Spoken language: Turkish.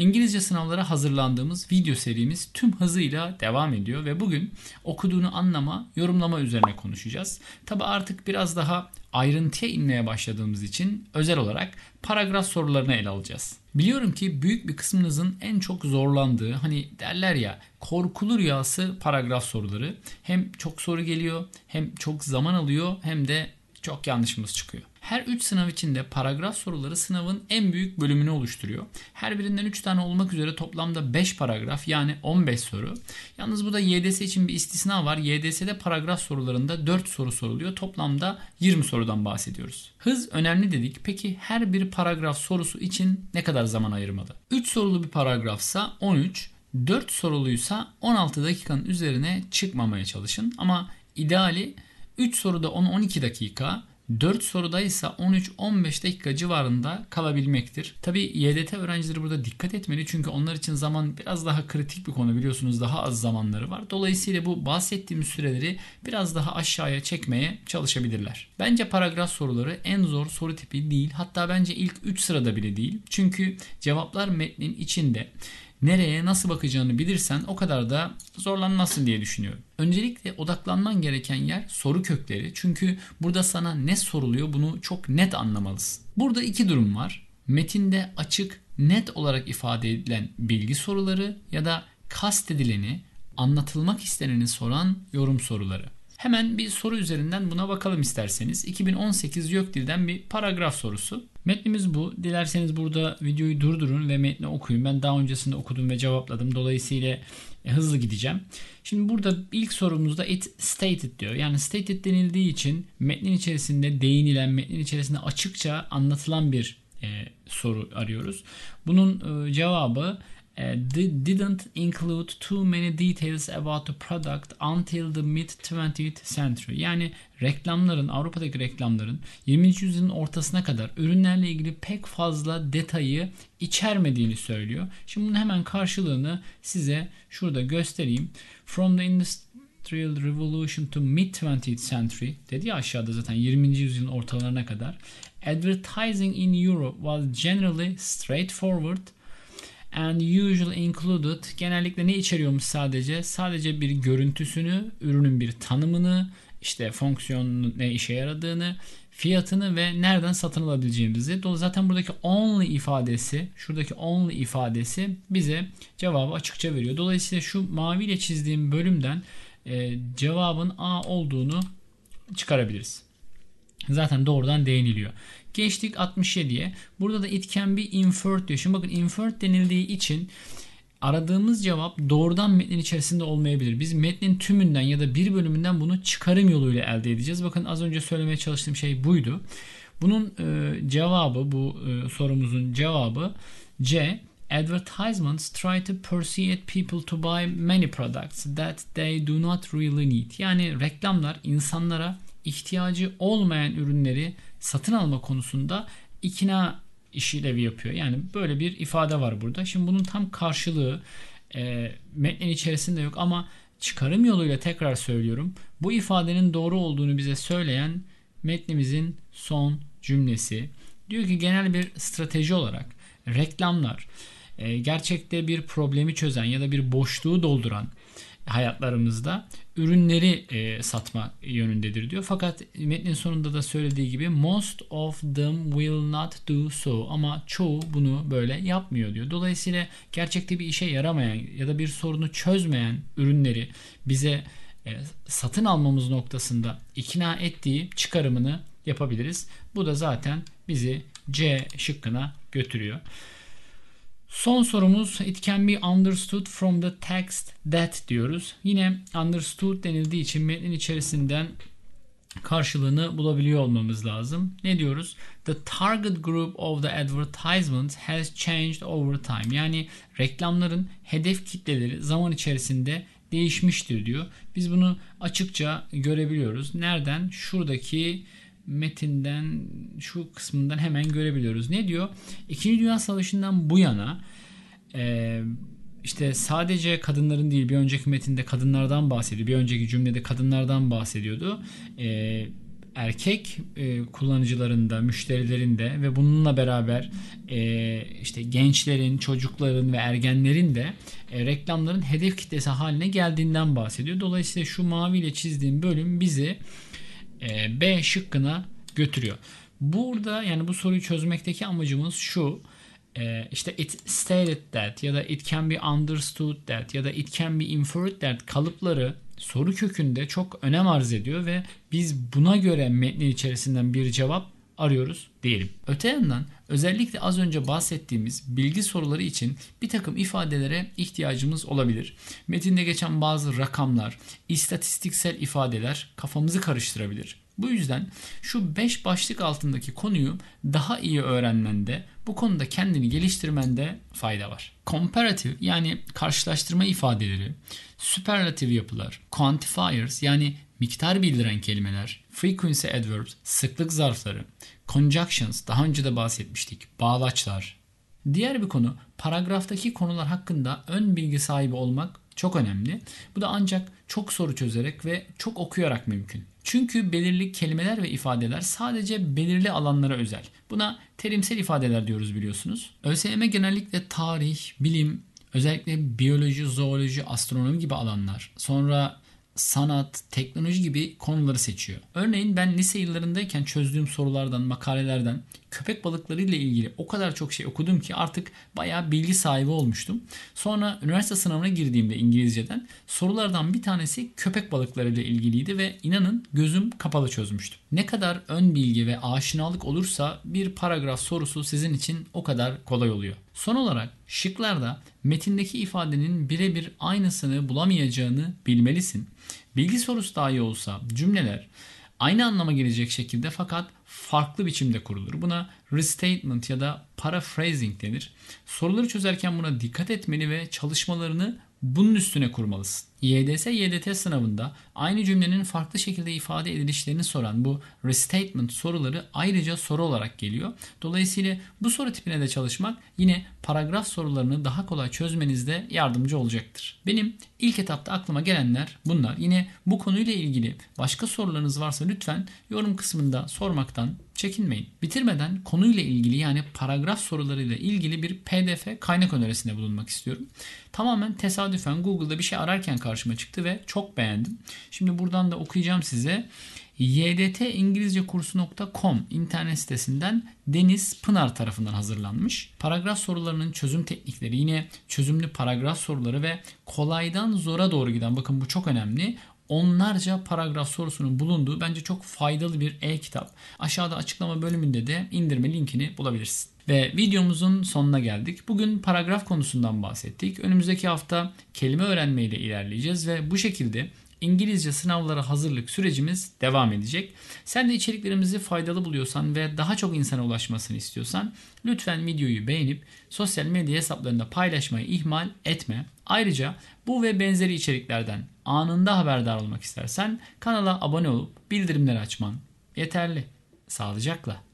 İngilizce sınavlara hazırlandığımız video serimiz tüm hızıyla devam ediyor ve bugün okuduğunu anlama, yorumlama üzerine konuşacağız. Tabi artık biraz daha ayrıntıya inmeye başladığımız için özel olarak paragraf sorularını ele alacağız. Biliyorum ki büyük bir kısmınızın en çok zorlandığı hani derler ya korkulu rüyası paragraf soruları. Hem çok soru geliyor hem çok zaman alıyor hem de çok yanlışımız çıkıyor. Her 3 sınav içinde paragraf soruları sınavın en büyük bölümünü oluşturuyor. Her birinden 3 tane olmak üzere toplamda 5 paragraf yani 15 soru. Yalnız bu da YDS için bir istisna var. YDS'de paragraf sorularında 4 soru soruluyor. Toplamda 20 sorudan bahsediyoruz. Hız önemli dedik. Peki her bir paragraf sorusu için ne kadar zaman ayırmalı? 3 sorulu bir paragrafsa 13, 4 soruluysa 16 dakikanın üzerine çıkmamaya çalışın. Ama ideali 3 soruda 10-12 dakika, 4 soruda ise 13-15 dakika civarında kalabilmektir. Tabi YDT öğrencileri burada dikkat etmeli çünkü onlar için zaman biraz daha kritik bir konu biliyorsunuz daha az zamanları var. Dolayısıyla bu bahsettiğimiz süreleri biraz daha aşağıya çekmeye çalışabilirler. Bence paragraf soruları en zor soru tipi değil hatta bence ilk 3 sırada bile değil. Çünkü cevaplar metnin içinde nereye nasıl bakacağını bilirsen o kadar da zorlanmazsın diye düşünüyorum. Öncelikle odaklanman gereken yer soru kökleri. Çünkü burada sana ne soruluyor bunu çok net anlamalısın. Burada iki durum var. Metinde açık, net olarak ifade edilen bilgi soruları ya da kastedileni, anlatılmak isteneni soran yorum soruları. Hemen bir soru üzerinden buna bakalım isterseniz. 2018 YÖKDİL'den bir paragraf sorusu. Metnimiz bu. Dilerseniz burada videoyu durdurun ve metni okuyun. Ben daha öncesinde okudum ve cevapladım. Dolayısıyla e, hızlı gideceğim. Şimdi burada ilk sorumuzda it stated diyor. Yani stated denildiği için metnin içerisinde değinilen, metnin içerisinde açıkça anlatılan bir e, soru arıyoruz. Bunun e, cevabı Uh, didn't include too many details about the product until the mid 20th century. Yani reklamların Avrupa'daki reklamların 20. yüzyılın ortasına kadar ürünlerle ilgili pek fazla detayı içermediğini söylüyor. Şimdi bunun hemen karşılığını size şurada göstereyim. From the Industrial Revolution to mid 20th century dedi ya aşağıda zaten 20. yüzyılın ortalarına kadar. Advertising in Europe was generally straightforward and usually included genellikle ne içeriyormuş sadece? Sadece bir görüntüsünü, ürünün bir tanımını, işte fonksiyonun ne işe yaradığını, fiyatını ve nereden satın alabileceğimizi. Zaten buradaki only ifadesi, şuradaki only ifadesi bize cevabı açıkça veriyor. Dolayısıyla şu maviyle çizdiğim bölümden e, cevabın A olduğunu çıkarabiliriz. Zaten doğrudan değiniliyor. Geçtik 67'ye. Burada da it can be inferred diyor. Şimdi bakın inferred denildiği için aradığımız cevap doğrudan metnin içerisinde olmayabilir. Biz metnin tümünden ya da bir bölümünden bunu çıkarım yoluyla elde edeceğiz. Bakın az önce söylemeye çalıştığım şey buydu. Bunun e, cevabı bu e, sorumuzun cevabı C. Advertisements try to persuade people to buy many products that they do not really need. Yani reklamlar insanlara ihtiyacı olmayan ürünleri satın alma konusunda ikna işlevi yapıyor. Yani böyle bir ifade var burada. Şimdi bunun tam karşılığı e, metnin içerisinde yok ama çıkarım yoluyla tekrar söylüyorum. Bu ifadenin doğru olduğunu bize söyleyen metnimizin son cümlesi. Diyor ki genel bir strateji olarak reklamlar e, gerçekte bir problemi çözen ya da bir boşluğu dolduran hayatlarımızda ürünleri e, satma yönündedir diyor. Fakat metnin sonunda da söylediği gibi most of them will not do so ama çoğu bunu böyle yapmıyor diyor. Dolayısıyla gerçekte bir işe yaramayan ya da bir sorunu çözmeyen ürünleri bize e, satın almamız noktasında ikna ettiği çıkarımını yapabiliriz. Bu da zaten bizi C şıkkına götürüyor. Son sorumuz it can be understood from the text that diyoruz. Yine understood denildiği için metnin içerisinden karşılığını bulabiliyor olmamız lazım. Ne diyoruz? The target group of the advertisement has changed over time. Yani reklamların hedef kitleleri zaman içerisinde değişmiştir diyor. Biz bunu açıkça görebiliyoruz. Nereden? Şuradaki metinden şu kısmından hemen görebiliyoruz. Ne diyor? İkinci Dünya Savaşı'ndan bu yana e, işte sadece kadınların değil bir önceki metinde kadınlardan bahsediyor. Bir önceki cümlede kadınlardan bahsediyordu. E, erkek e, kullanıcıların da müşterilerin de ve bununla beraber e, işte gençlerin, çocukların ve ergenlerin de e, reklamların hedef kitlesi haline geldiğinden bahsediyor. Dolayısıyla şu maviyle çizdiğim bölüm bizi B şıkkına götürüyor. Burada yani bu soruyu çözmekteki amacımız şu. E, işte it stated that ya da it can be understood that ya da it can be inferred that kalıpları soru kökünde çok önem arz ediyor ve biz buna göre metnin içerisinden bir cevap arıyoruz diyelim. Öte yandan özellikle az önce bahsettiğimiz bilgi soruları için bir takım ifadelere ihtiyacımız olabilir. Metinde geçen bazı rakamlar, istatistiksel ifadeler kafamızı karıştırabilir. Bu yüzden şu 5 başlık altındaki konuyu daha iyi öğrenmende, bu konuda kendini geliştirmende fayda var. Comparative yani karşılaştırma ifadeleri, superlative yapılar, quantifiers yani miktar bildiren kelimeler, frequency adverbs, sıklık zarfları, conjunctions daha önce de bahsetmiştik, bağlaçlar. Diğer bir konu paragraftaki konular hakkında ön bilgi sahibi olmak çok önemli. Bu da ancak çok soru çözerek ve çok okuyarak mümkün. Çünkü belirli kelimeler ve ifadeler sadece belirli alanlara özel. Buna terimsel ifadeler diyoruz biliyorsunuz. ÖSYM genellikle tarih, bilim, özellikle biyoloji, zooloji, astronomi gibi alanlar, sonra sanat, teknoloji gibi konuları seçiyor. Örneğin ben lise yıllarındayken çözdüğüm sorulardan, makalelerden köpek balıkları ile ilgili o kadar çok şey okudum ki artık bayağı bilgi sahibi olmuştum. Sonra üniversite sınavına girdiğimde İngilizceden sorulardan bir tanesi köpek balıkları ile ilgiliydi ve inanın gözüm kapalı çözmüştüm. Ne kadar ön bilgi ve aşinalık olursa bir paragraf sorusu sizin için o kadar kolay oluyor. Son olarak şıklarda metindeki ifadenin birebir aynısını bulamayacağını bilmelisin. Bilgi sorusu dahi olsa cümleler aynı anlama gelecek şekilde fakat farklı biçimde kurulur. Buna restatement ya da paraphrasing denir. Soruları çözerken buna dikkat etmeli ve çalışmalarını bunun üstüne kurmalısın. YDS YDT sınavında aynı cümlenin farklı şekilde ifade edilişlerini soran bu restatement soruları ayrıca soru olarak geliyor. Dolayısıyla bu soru tipine de çalışmak yine paragraf sorularını daha kolay çözmenizde yardımcı olacaktır. Benim ilk etapta aklıma gelenler bunlar. Yine bu konuyla ilgili başka sorularınız varsa lütfen yorum kısmında sormaktan çekinmeyin. Bitirmeden konuyla ilgili yani paragraf sorularıyla ilgili bir pdf kaynak önerisinde bulunmak istiyorum. Tamamen tesadüfen Google'da bir şey ararken karşıma çıktı ve çok beğendim. Şimdi buradan da okuyacağım size. ydtingilizcekursu.com internet sitesinden Deniz Pınar tarafından hazırlanmış. Paragraf sorularının çözüm teknikleri, yine çözümlü paragraf soruları ve kolaydan zora doğru giden bakın bu çok önemli onlarca paragraf sorusunun bulunduğu bence çok faydalı bir e-kitap. Aşağıda açıklama bölümünde de indirme linkini bulabilirsin. Ve videomuzun sonuna geldik. Bugün paragraf konusundan bahsettik. Önümüzdeki hafta kelime öğrenmeyle ilerleyeceğiz ve bu şekilde İngilizce sınavlara hazırlık sürecimiz devam edecek. Sen de içeriklerimizi faydalı buluyorsan ve daha çok insana ulaşmasını istiyorsan lütfen videoyu beğenip sosyal medya hesaplarında paylaşmayı ihmal etme. Ayrıca bu ve benzeri içeriklerden anında haberdar olmak istersen kanala abone olup bildirimleri açman yeterli. Sağlıcakla.